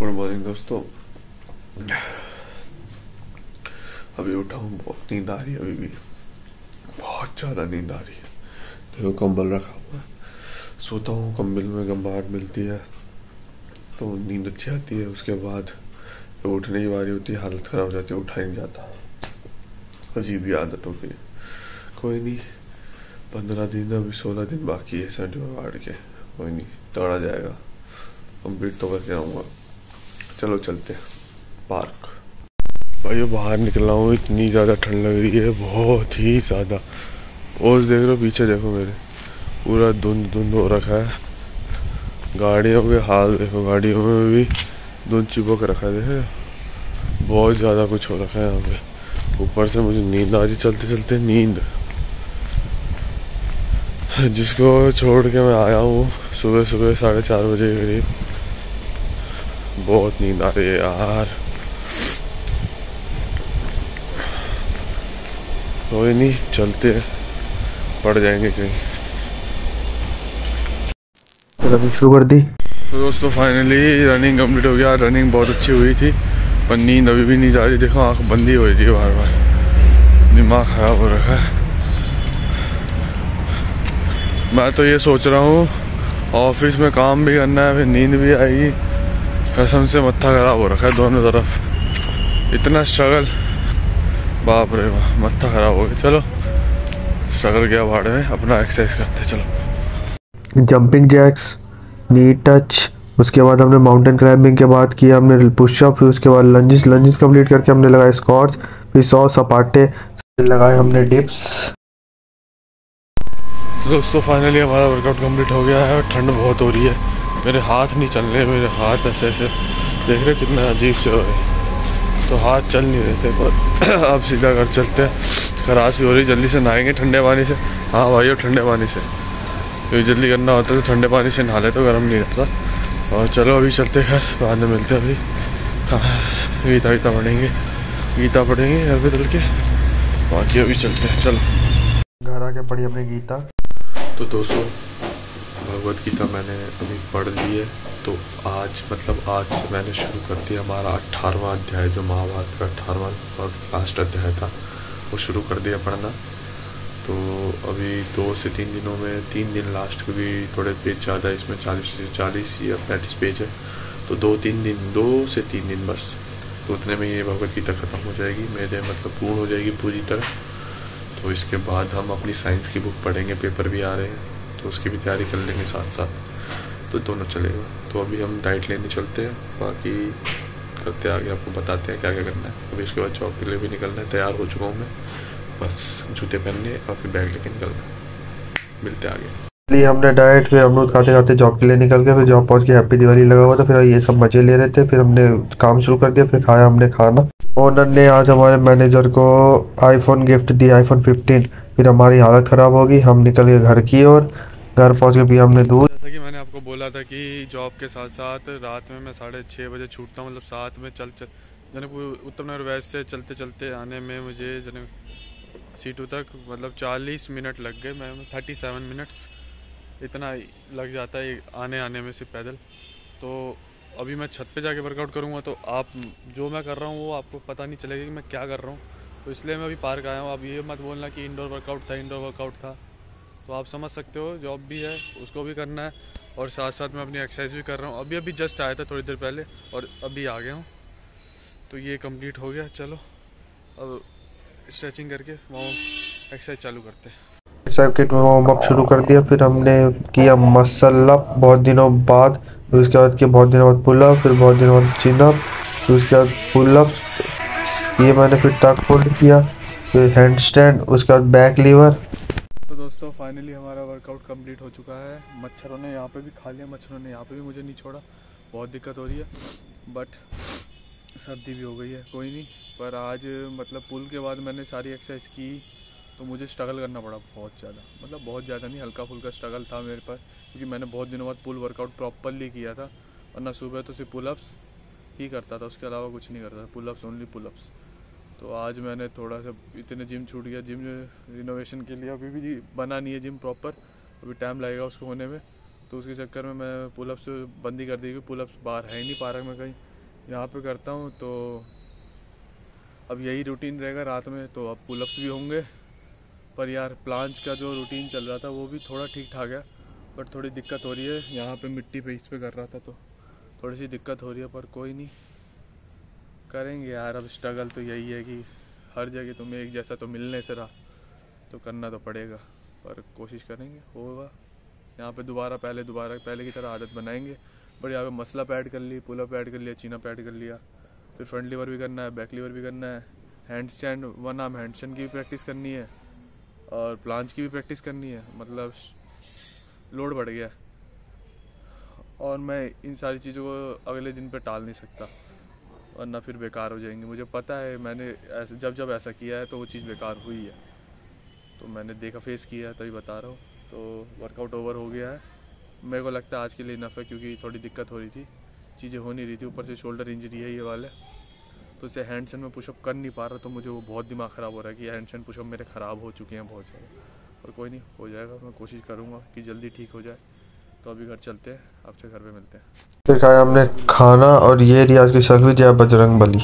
Good morning दोस्तों। अभी उठा हूँ, बहुत नींद आ रही है अभी भी। बहुत ज़्यादा नींद आ रही है। देखो, कंबल रखा हुआ है। सोता हूँ, कंबल में गंबाहट मिलती है तो नींद अच्छी आती है। उसके बाद जब उठने की बारी होती है, हालत ख़राब हो जाती है, उठा ही नहीं जाता। अजीब ही आदत हो गई कोई नहीं, पंद्रह दिन अभी सोलह दिन बाकी है सर्टिफिकेट के। कोई नहीं तोड़ा जाएगा। कंप्लीट तो करके रहूँगा चलो चलते हैं, पार्क। भाई बाहर निकल रहा हूँ, इतनी ज़्यादा ठंड लग रही है, बहुत ही ज़्यादा। ओस देख लो पीछे देखो मेरे, पूरा धुंध धुंध हो रखा है। गाड़ियों के हाल देखो, गाड़ियों में भी धुंध चिपक रखा है, देखो? बहुत ज़्यादा कुछ हो रखा है यहाँ पे। ऊपर से मुझे नींद आ रही चलते चलते नींद। जिसको छोड़ के मैं आया हूँ, सुबह सुबह साढ़े चार बजे के करीब। बहुत नींद आ रही है यार। कोई नहीं चलते पड़ जाएँगे कहीं। रनिंग शुरू कर दी। तो दोस्तों फाइनली रनिंग कंप्लीट हो गया। रनिंग बहुत अच्छी हुई थी पर नींद अभी भी नहीं जा रही। देखो आँख बंदी हो रही है बार बार दिमाग खराब हो रखा है। मैं तो ये सोच रहा हूँ ऑफ़िस में काम भी करना है फिर नींद भी आएगी। कसम से मत्था खराब हो रखा है दोनों तरफ़। इतना स्ट्रगल बाप रे वाह मत्था खराब हो गया। चलो स्ट्रगल गया भाड़े में अपना एक्सरसाइज करते चलो। जंपिंग जैक्स नी टच उसके बाद हमने माउंटेन क्लाइंबिंग के बाद किया हमने पुशअप फिर उसके बाद लंजिस लंजिस कंप्लीट करके हमने लगाए स्कॉट्स फिर सौ सपाटे लगाए हमने डिप्स दोस्तों फाइनली हमारा वर्कआउट कंप्लीट हो गया है और ठंड बहुत हो रही है। मेरे हाथ नहीं चल रहे मेरे हाथ ऐसे ऐसे। देख रहे कितना अजीब से हो रहे तो हाथ चल नहीं रहे थे पर। अब सीधा घर चलते हैं। खराश भी हो रही जल्दी से नहाएँगे ठंडे पानी से। हाँ भाई ठंडे पानी से। क्योंकि जल्दी करना होता है तो ठंडे पानी से नहा ले तो गर्म नहीं रहता। और चलो अभी चलते घर। बाद में मिलते अभी। हाँ गीता गीता पढ़ेंगे। गीता पढ़ेंगे घर पे चल के। बाकी अभी चलते हैं। चलो। घर आके पढ़ी हमने गीता। तो दोस्तों भगवत गीता मैंने अभी पढ़ ली है। तो आज मतलब आज से मैंने शुरू कर दिया हमारा अट्ठारहवा अध्याय, जो महाभारत का अट्ठारहवा और लास्ट अध्याय था, वो शुरू कर दिया पढ़ना। तो अभी दो से तीन दिनों में, तीन दिन लास्ट के भी थोड़े पेज ज़्यादा इसमें चालीस से चालीस या पैंतीस पेज है। तो दो तीन दिन, दो से तीन दिन बस। तो उतने में ये भगवत गीता ख़त्म हो जाएगी, मेरे मतलब पूर्ण हो जाएगी पूरी तरह। तो इसके बाद हम अपनी साइंस की बुक पढ़ेंगे पेपर भी आ रहे हैं। तो उसकी भी तैयारी कर लेंगे साथ साथ। तो दोनों चलेगा। तो अभी हम डाइट लेने चलते हैं। बाकी करते आगे, आपको बताते हैं क्या क्या करना है। अभी उसके बाद जॉब के लिए भी निकलना है। तैयार हो चुका हूँ मैं। बस जूते पहनने और फिर बैग लेके निकलना मिलते आगे। लिए हमने डाइट फिर अमरूद खाते खाते जॉब के लिए निकल गए। फिर जॉब पहुँच के हैप्पी दिवाली लगा हुआ था। फिर ये सब मज़े ले रहे थे। फिर हमने काम शुरू कर दिया। फिर खाया हमने खाना। ओनर ने आज हमारे मैनेजर को आईफोन गिफ्ट दिया आईफोन 15 फिर हमारी हालत ख़राब होगी हम निकल गए घर की ओर। घर पहुँच के पिया हमने दूध। जैसा कि मैंने आपको बोला था कि जॉब के साथ साथ रात में मैं साढ़े छः बजे छूटता हूँ मतलब साथ में चल चल जनकपुर उत्तर नगर वेस्ट से चलते चलते आने में मुझे जनक सीटू तक मतलब चालीस मिनट लग गए, मैं थर्टी सेवन मिनट्स इतना लग जाता है आने आने में सिर्फ़ पैदल। तो अभी मैं छत पे जाके वर्कआउट करूँगा तो आप जो मैं कर रहा हूँ, वो आपको पता नहीं चलेगा कि मैं क्या कर रहा हूँ। तो इसलिए मैं अभी पार्क आया हूँ अब ये मत बोलना कि इंडोर वर्कआउट था इंडोर वर्कआउट था। तो आप समझ सकते हो जॉब भी है, उसको भी करना है, और साथ साथ मैं अपनी एक्सरसाइज भी कर रहा हूँ। अभी अभी जस्ट आया था थोड़ी देर पहले, और अभी आ गया हूँ। तो ये कंप्लीट हो गया, चलो। अब स्ट्रेचिंग करके वहाँ एक्सरसाइज चालू करते हैं। सर्किट में वार्म अप शुरू कर दिया, फिर हमने किया मसल अप बहुत दिनों बाद, फिर उसके बाद किया बहुत दिनों बाद पुल फिर बहुत दिनों बाद चिन अप फिर उसके बाद पुल अप ये मैंने फिर टक फोल्ड किया, फिर हैंड स्टैंड उसके बाद बैक लीवर फाइनली हमारा वर्कआउट कंप्लीट हो चुका है। मच्छरों ने यहाँ पे भी खा लिया, मच्छरों ने यहाँ पे भी मुझे नहीं छोड़ा। बहुत दिक्कत हो रही है बट सर्दी भी हो गई है। कोई नहीं, पर आज मतलब पुल के बाद मैंने सारी एक्सरसाइज की तो मुझे स्ट्रगल करना पड़ा बहुत ज़्यादा। मतलब बहुत ज़्यादा नहीं, हल्का फुल्का स्ट्रगल था मेरे पास क्योंकि मैंने बहुत दिनों बाद पुल वर्कआउट प्रॉपरली किया था। वरना सुबह तो सिर्फ़ पुलअप्स ही करता था, उसके अलावा कुछ नहीं करता था। पुलअप्स ओनली पुलअप्स तो आज मैंने थोड़ा सा इतने जिम छूट गया। जिम रिनोवेशन के लिए अभी भी बना नहीं है जिम प्रॉपर अभी टाइम लगेगा उसको होने में। तो उसके चक्कर में मैं पुलअप्स बंदी कर दी। क्योंकि पुलअप्स बाहर है ही नहीं पार्क में कहीं। यहाँ पे करता हूँ तो अब यही रूटीन रहेगा रात में। तो अब पुलअप्स भी होंगे। पर यार प्लांच का जो रूटीन चल रहा था वो भी थोड़ा ठीक ठाक है। बट थोड़ी दिक्कत हो रही है। यहाँ पे मिट्टी पे इस पे कर रहा था तो थोड़ी सी दिक्कत हो रही है, पर कोई नहीं। करेंगे यार, अब स्ट्रगल तो यही है कि हर जगह तुम्हें एक जैसा तो मिलने से रहा तो करना तो पड़ेगा, पर कोशिश करेंगे, होगा। यहाँ पे दोबारा, पहले दोबारा, पहले की तरह आदत बनाएँगे। बट यहाँ पे मसला पैड कर ली पुलअप ऐड कर लिया, चीना पैड कर लिया, फिर फ्रंट लीवर भी करना है बैक लीवर भी करना है। Handstand one arm handstand की भी प्रैक्टिस करनी है, और प्लांच की भी प्रैक्टिस करनी है। मतलब लोड बढ़ गया। और मैं इन सारी चीज़ों को अगले दिन पे टाल नहीं सकता। वरना फिर बेकार हो जाएँगे। मुझे पता है, मैंने ऐसे, जब जब ऐसा किया है तो वो चीज़ बेकार हुई है। तो मैंने देखा फेस किया है, तभी बता रहा हूँ। तो वर्कआउट ओवर हो गया है। मेरे को लगता है आज के लिए इनफ है, क्योंकि थोड़ी दिक्कत हो रही थी। चीज़ें हो नहीं रही थी, ऊपर से शोल्डर इंजरी है ये वाले। तो इसे हैंड स्टैंड में पुशअप कर नहीं पा रहा तो मुझे वो बहुत दिमाग ख़राब हो रहा है कि हैंड स्टैंड पुशअप मेरे ख़राब हो चुके हैं बहुत सारे और कोई नहीं, हो जाएगा, मैं कोशिश करूँगा कि जल्दी ठीक हो जाए। तो अभी घर चलते हैं, आपसे घर पे मिलते हैं। फिर खाया हमने खाना और ये रियाज की सर्विस जया बजरंग बली